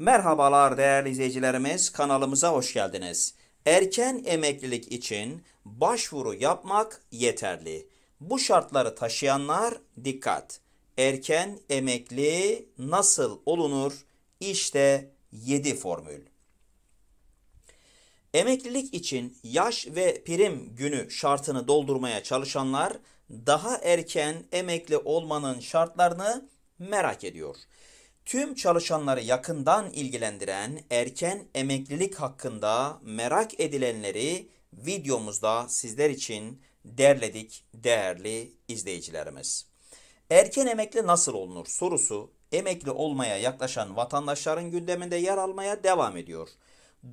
Merhabalar değerli izleyicilerimiz, kanalımıza hoş geldiniz. Erken emeklilik için başvuru yapmak yeterli. Bu şartları taşıyanlar dikkat. Erken emekli nasıl olunur? İşte 7 formül. Emeklilik için yaş ve prim günü şartını doldurmaya çalışanlar daha erken emekli olmanın şartlarını merak ediyor. Tüm çalışanları yakından ilgilendiren erken emeklilik hakkında merak edilenleri videomuzda sizler için derledik değerli izleyicilerimiz. Erken emekli nasıl olunur sorusu emekli olmaya yaklaşan vatandaşların gündeminde yer almaya devam ediyor.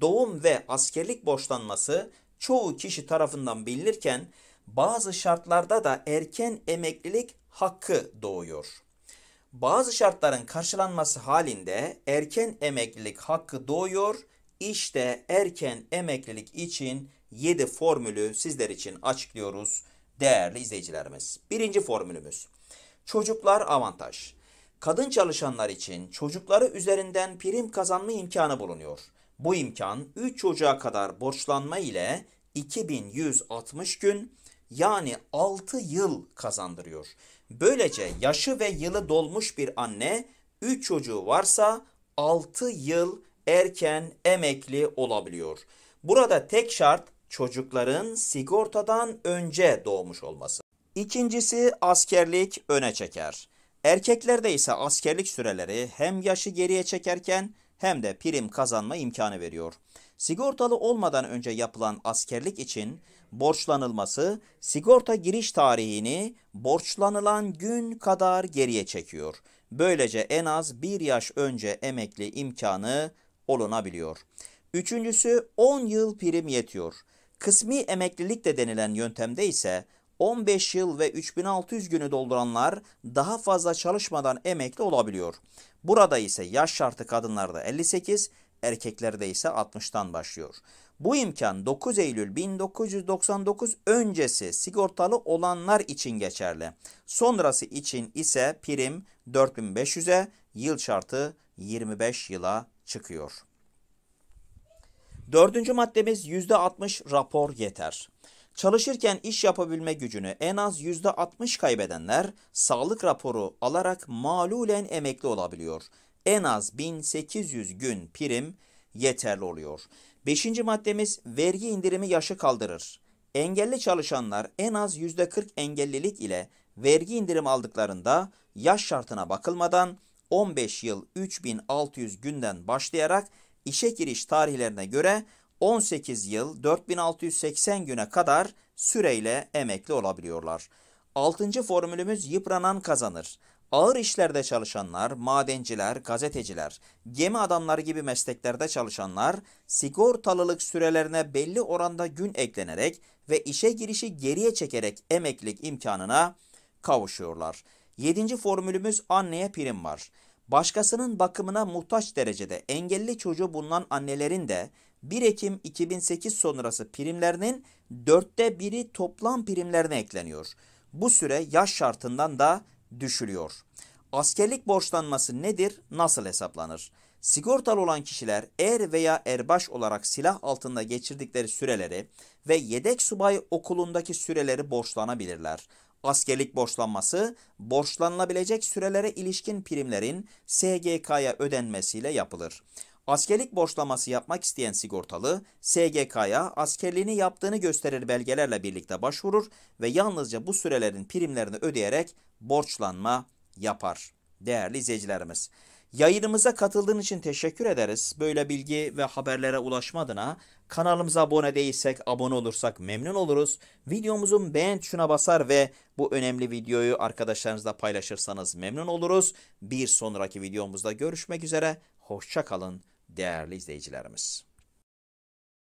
Doğum ve askerlik borçlanması çoğu kişi tarafından bilinirken bazı şartlarda da erken emeklilik hakkı doğuyor. Bazı şartların karşılanması halinde erken emeklilik hakkı doğuyor. İşte erken emeklilik için 7 formülü sizler için açıklıyoruz değerli izleyicilerimiz. Birinci formülümüz çocuklar avantaj. Kadın çalışanlar için çocukları üzerinden prim kazanma imkanı bulunuyor. Bu imkan 3 çocuğa kadar borçlanma ile 2160 gün yani 6 yıl kazandırıyor. Böylece yaşı ve yılı dolmuş bir anne 3 çocuğu varsa 6 yıl erken emekli olabiliyor. Burada tek şart çocukların sigortadan önce doğmuş olması. İkincisi askerlik öne çeker. Erkeklerde ise askerlik süreleri hem yaşı geriye çekerken hem de prim kazanma imkanı veriyor. Sigortalı olmadan önce yapılan askerlik için borçlanılması sigorta giriş tarihini borçlanılan gün kadar geriye çekiyor. Böylece en az bir yaş önce emekli imkanı olunabiliyor. Üçüncüsü 10 yıl prim yetiyor. Kısmi emeklilik de denilen yöntemde ise 15 yıl ve 3600 günü dolduranlar daha fazla çalışmadan emekli olabiliyor. Burada ise yaş şartı kadınlarda 58, erkeklerde ise 60'tan başlıyor. Bu imkan 9 Eylül 1999 öncesi sigortalı olanlar için geçerli. Sonrası için ise prim 4500'e, yıl şartı 25 yıla çıkıyor. Dördüncü maddemiz %60 rapor yeter. Çalışırken iş yapabilme gücünü en az %60 kaybedenler sağlık raporu alarak malulen emekli olabiliyor. En az 1800 gün prim yeterli oluyor. Beşinci maddemiz vergi indirimi yaşı kaldırır. Engelli çalışanlar en az %40 engellilik ile vergi indirimi aldıklarında yaş şartına bakılmadan 15 yıl 3600 günden başlayarak işe giriş tarihlerine göre 18 yıl 4680 güne kadar süreyle emekli olabiliyorlar. Altıncı formülümüz yıpranan kazanır. Ağır işlerde çalışanlar, madenciler, gazeteciler, gemi adamları gibi mesleklerde çalışanlar sigortalılık sürelerine belli oranda gün eklenerek ve işe girişi geriye çekerek emeklilik imkanına kavuşuyorlar. Yedinci formülümüz anneye prim var. Başkasının bakımına muhtaç derecede engelli çocuğu bulunan annelerin de 1 Ekim 2008 sonrası primlerinin dörtte biri toplam primlerine ekleniyor. Bu süre yaş şartından da düşülüyor. Askerlik borçlanması nedir, nasıl hesaplanır? Sigortalı olan kişiler er veya erbaş olarak silah altında geçirdikleri süreleri ve yedek subay okulundaki süreleri borçlanabilirler. Askerlik borçlanması, borçlanılabilecek sürelere ilişkin primlerin SGK'ya ödenmesiyle yapılır. Askerlik borçlaması yapmak isteyen sigortalı SGK'ya askerliğini yaptığını gösterir belgelerle birlikte başvurur ve yalnızca bu sürelerin primlerini ödeyerek borçlanma yapar. Değerli izleyicilerimiz, yayınımıza katıldığın için teşekkür ederiz. Böyle bilgi ve haberlere ulaşma adına kanalımıza abone değilsek, abone olursak memnun oluruz. Videomuzun beğen tuşuna basar ve bu önemli videoyu arkadaşlarınızla paylaşırsanız memnun oluruz. Bir sonraki videomuzda görüşmek üzere. Hoşça kalın değerli izleyicilerimiz.